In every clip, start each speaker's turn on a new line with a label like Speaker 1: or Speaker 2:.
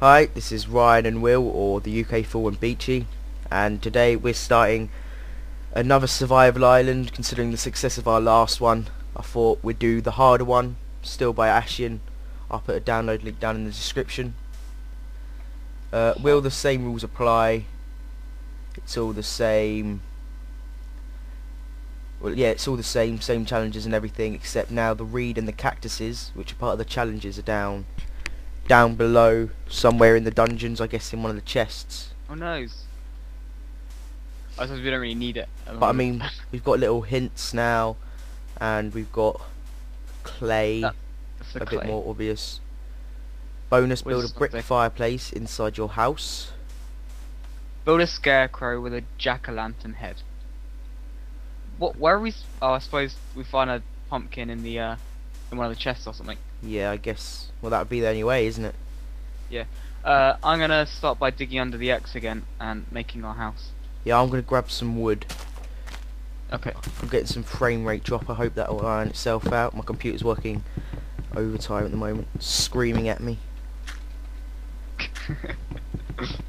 Speaker 1: Hi, this is Ryan and Will, or the UK Fool and Beechey, and today we're starting another survival island. Considering the success of our last one, I thought we'd do the harder one, still by Ashian. I'll put a download link down in the description. Uh, will the same rules apply? It's all the same. Well, yeah, it's all the same, same challenges and everything, except now the reed and the cactuses, which are part of the challenges, are down, down below, somewhere in the dungeons. I guess in one of the chests.
Speaker 2: Oh no. I suppose we don't really need it.
Speaker 1: But I mean, we've got little hints now, and we've got clay,
Speaker 2: That- That's the
Speaker 1: a
Speaker 2: clay.
Speaker 1: bit more obvious. Bonus: build a brick
Speaker 2: something.
Speaker 1: fireplace inside your house.
Speaker 2: Build a scarecrow with a jack-o'-lantern head. What? Where are we? Oh, I suppose we find a pumpkin in the uh, in one of the chests or something.
Speaker 1: Yeah, I guess. Well, that would be the only way, isn't it? Yeah.
Speaker 2: Uh, I'm gonna start by digging under the X again and making our house.
Speaker 1: Yeah, I'm gonna grab some wood.
Speaker 2: Okay.
Speaker 1: I'm getting some frame rate drop. I hope that will iron itself out. My computer's working overtime at the moment, screaming at me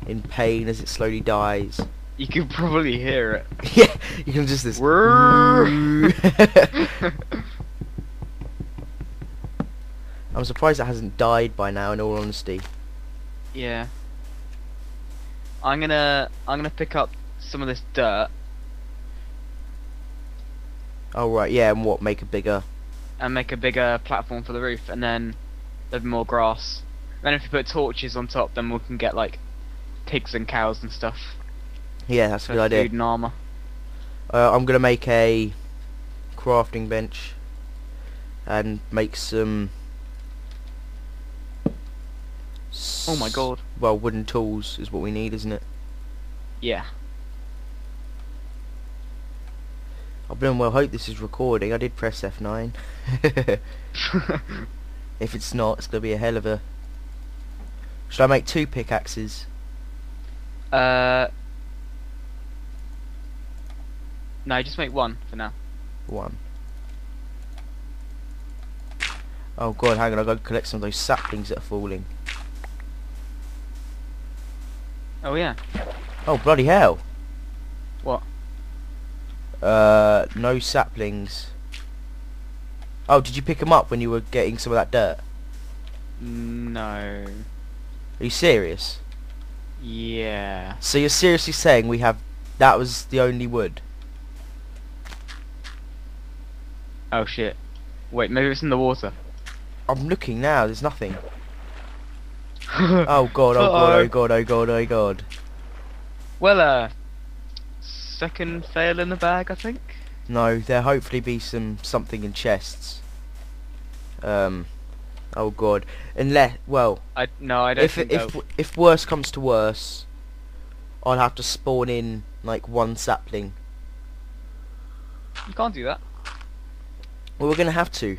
Speaker 1: in pain as it slowly dies.
Speaker 2: you can probably hear it.
Speaker 1: yeah, you can just this. I'm surprised it hasn't died by now. In all honesty,
Speaker 2: yeah. I'm gonna I'm gonna pick up some of this dirt
Speaker 1: oh right, yeah, and what make a bigger?
Speaker 2: and make a bigger platform for the roof, and then there'll be more grass. And Then if you put torches on top, then we can get like pigs and cows and stuff
Speaker 1: Yeah, that's a good idea.
Speaker 2: food and armor.
Speaker 1: Uh, I'm gonna make a crafting bench and make some.
Speaker 2: Oh my god.
Speaker 1: Well, wooden tools is what we need, isn't it?
Speaker 2: Yeah.
Speaker 1: I blooming well hope this is recording. I did press F9. if it's not, it's gonna be a hell of a. Should I make two pickaxes?
Speaker 2: uh. No, just make one for now.
Speaker 1: One. Oh god, hang on, I gotta collect some of those saplings that are falling.
Speaker 2: Oh yeah.
Speaker 1: Oh bloody hell!
Speaker 2: What?
Speaker 1: Uh, no saplings. Oh, did you pick them up when you were getting some of that dirt?
Speaker 2: No.
Speaker 1: Are you serious?
Speaker 2: Yeah.
Speaker 1: So you're seriously saying we have that was the only wood?
Speaker 2: Oh shit. Wait, maybe it's in the water.
Speaker 1: I'm looking now. There's nothing. Oh god! Oh god! Oh god! Oh god! Oh god!
Speaker 2: Well, uh, second fail in the bag, I think.
Speaker 1: No, there hopefully be some something in chests. Um. Oh god! Unless, well,
Speaker 2: I no, I don't
Speaker 1: if
Speaker 2: think
Speaker 1: if
Speaker 2: so.
Speaker 1: if worse comes to worse, I'll have to spawn in like one sapling.
Speaker 2: You can't do that.
Speaker 1: Well, we're gonna have to.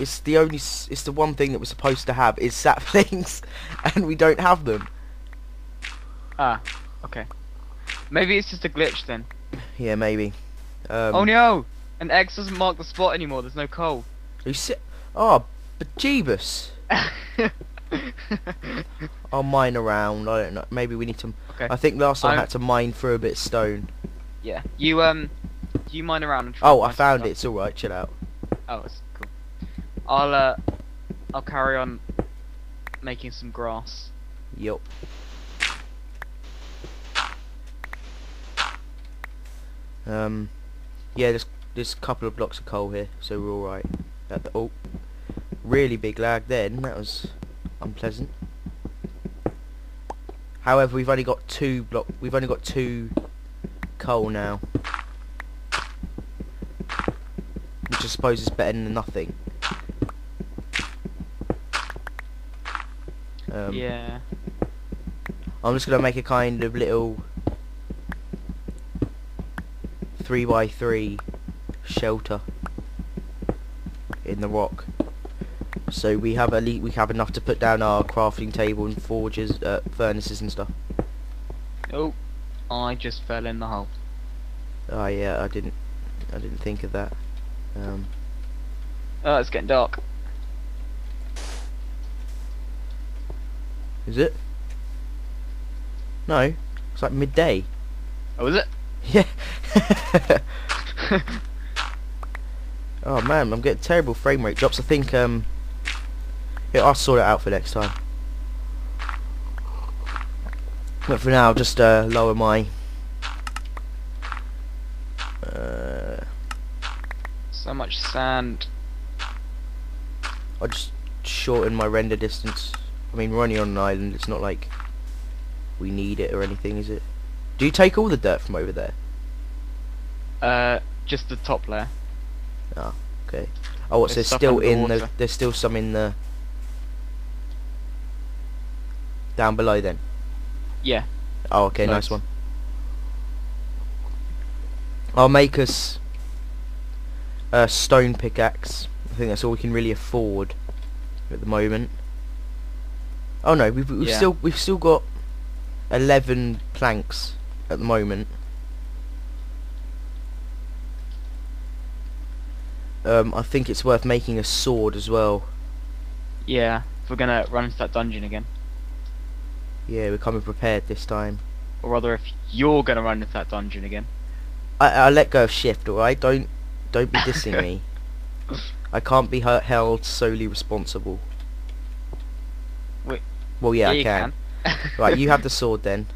Speaker 1: It's the only. It's the one thing that we're supposed to have is saplings, and we don't have them.
Speaker 2: Ah, okay. Maybe it's just a glitch then.
Speaker 1: Yeah, maybe. Um,
Speaker 2: oh no! An X doesn't mark the spot anymore. There's no coal.
Speaker 1: You si- Oh, bejeebus! I'll mine around. I don't know. Maybe we need to.
Speaker 2: okay.
Speaker 1: I think last time I
Speaker 2: I'm-
Speaker 1: had to mine through a bit of stone.
Speaker 2: yeah. You um, you mine around and try.
Speaker 1: Oh, I found it. It's all right. Chill out.
Speaker 2: Oh, it's cool. I'll uh, I'll carry on making some grass.
Speaker 1: Yup. Um, yeah, there's there's a couple of blocks of coal here, so we're all right. At the, oh, really big lag then. That was unpleasant. However, we've only got two block. We've only got two coal now, which I suppose is better than nothing. Um,
Speaker 2: yeah.
Speaker 1: I'm just gonna make a kind of little three by three shelter in the rock. So we have at least we have enough to put down our crafting table and forges, uh, furnaces and stuff.
Speaker 2: Oh, I just fell in the hole.
Speaker 1: Oh yeah, I didn't, I didn't think of that. Um,
Speaker 2: Oh, it's getting dark.
Speaker 1: Is it? No, it's like midday.
Speaker 2: Oh, is it?
Speaker 1: Yeah. oh man, I'm getting terrible frame rate drops. I think um, yeah, I'll sort it out for next time. But for now, I'll just uh, lower my. Uh,
Speaker 2: so much sand.
Speaker 1: I'll just shorten my render distance. I mean, we're only on an island. It's not like we need it or anything, is it? Do you take all the dirt from over there?
Speaker 2: Uh, just the top layer.
Speaker 1: Ah, Okay. Oh, what's
Speaker 2: There's
Speaker 1: there's still in the?
Speaker 2: underwater.
Speaker 1: There's still some in the. Down below then.
Speaker 2: Yeah.
Speaker 1: Oh, okay, nice one. I'll make us a stone pickaxe. I think that's all we can really afford at the moment. Oh no, we've, we've
Speaker 2: Yeah.
Speaker 1: still we've still got eleven planks at the moment. Um, I think it's worth making a sword as well.
Speaker 2: Yeah. If we're gonna run into that dungeon again.
Speaker 1: Yeah, we're coming prepared this time.
Speaker 2: Or rather, if you're gonna run into that dungeon again.
Speaker 1: I I let go of shift, alright? Don't don't be dissing me. I can't be held solely responsible. Well, yeah, I
Speaker 2: you
Speaker 1: can. right, you have the sword then.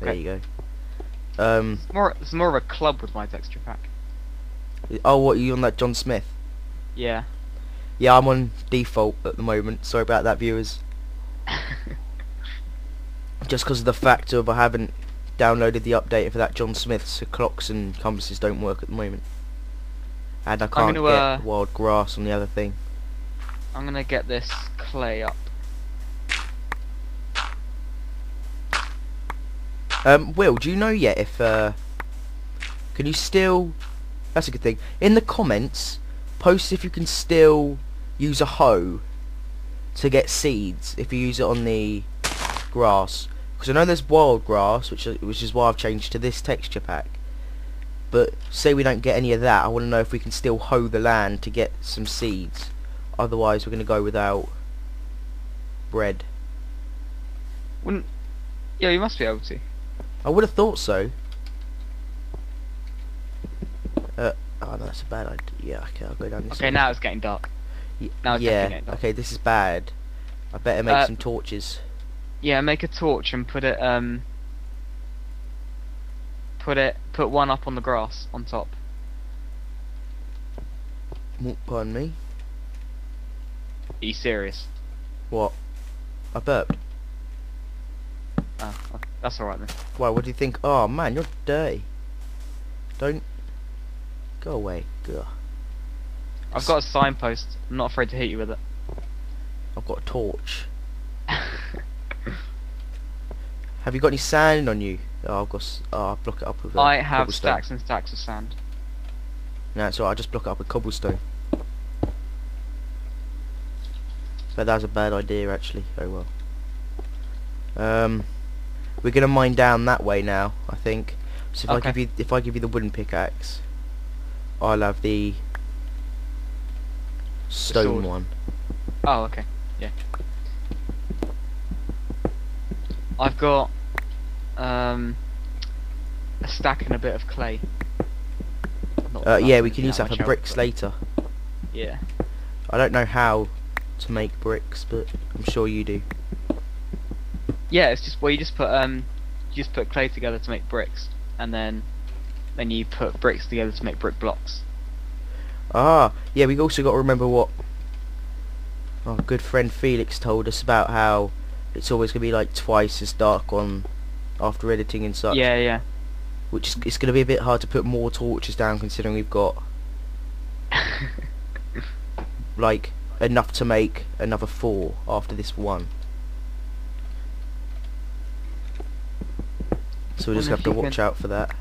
Speaker 1: There
Speaker 2: Okay.
Speaker 1: you go. Um.
Speaker 2: It's more, it's more of a club with my texture pack.
Speaker 1: Oh, what you on that John Smith?
Speaker 2: Yeah.
Speaker 1: Yeah, I'm on default at the moment. Sorry about that, viewers. Just because of the fact of I haven't downloaded the update for that John Smith, so clocks and compasses don't work at the moment. And I can't
Speaker 2: gonna,
Speaker 1: get
Speaker 2: uh,
Speaker 1: wild grass on the other thing.
Speaker 2: I'm gonna get this clay up.
Speaker 1: Um, Will, do you know yet if uh, can you still? That's a good thing. In the comments, post if you can still use a hoe to get seeds if you use it on the grass. Because I know there's wild grass, which which is why I've changed to this texture pack. But say we don't get any of that, I want to know if we can still hoe the land to get some seeds. Otherwise, we're going to go without bread.
Speaker 2: Wouldn't? Yeah, you must be able to.
Speaker 1: I would have thought so. Uh, oh no, that's a bad idea. Yeah, okay, I'll go down this
Speaker 2: Okay,
Speaker 1: way.
Speaker 2: now it's getting dark.
Speaker 1: Y-
Speaker 2: now it's
Speaker 1: yeah,
Speaker 2: getting dark.
Speaker 1: okay, this is bad. I better make
Speaker 2: Uh,
Speaker 1: some torches.
Speaker 2: Yeah, make a torch and put it um. Put it. Put one up on the grass on top.
Speaker 1: Pardon me?
Speaker 2: Are you serious?
Speaker 1: What? I burped.
Speaker 2: Oh, oh, that's alright then.
Speaker 1: Why, what do you think? Oh man, you're dirty. Don't... Go away. Ugh.
Speaker 2: I've got a signpost. I'm not afraid to hit you with it.
Speaker 1: I've got a torch. Have you got any sand on you? Oh, I've got. Oh, I'll block it up with
Speaker 2: I have stacks and stacks of sand.
Speaker 1: No, it's alright, I'll just block it up with cobblestone. But that was a bad idea, actually. Oh well. Um, we're gonna mine down that way now, I think. So if I give you, if I give you the wooden pickaxe, I'll have the stone
Speaker 2: sword.
Speaker 1: one.
Speaker 2: Oh, okay. Yeah. I've got um a stack and a bit of clay.
Speaker 1: Uh, yeah, we can use that
Speaker 2: much
Speaker 1: for bricks later.
Speaker 2: Yeah.
Speaker 1: I don't know how to make bricks, but I'm sure you do.
Speaker 2: Yeah, it's just well, you just put um, you just put clay together to make bricks, and then then you put bricks together to make brick blocks.
Speaker 1: Ah, yeah, We've also got to remember what our good friend Felix told us about how it's always going to be like twice as dark on after editing and such.
Speaker 2: Yeah, yeah.
Speaker 1: Which is it's going to be a bit hard to put more torches down considering we've got like enough to make another four after this one. So we'll just have to watch out for that.